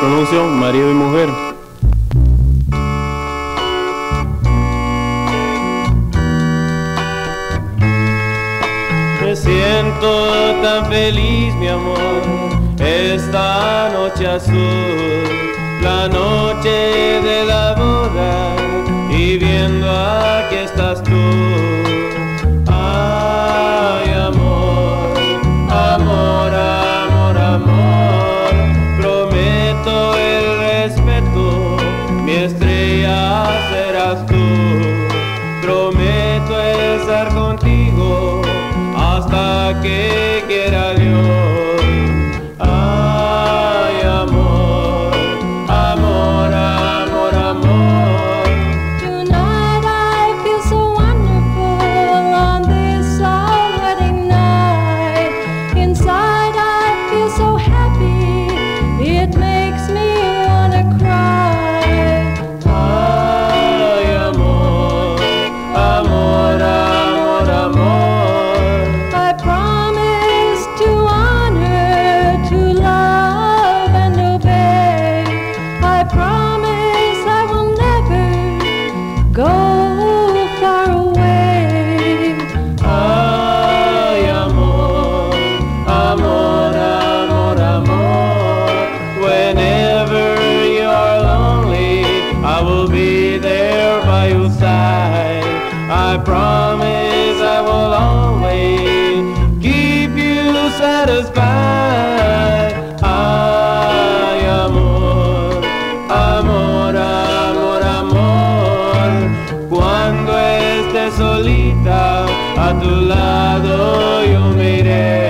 pronuncio marido y mujer. Me siento tan feliz, mi amor, esta noche azul, la noche de la boda promise I will always keep you satisfied. Ay, amor, amor, amor, amor. Cuando estés solita a tu lado yo me iré.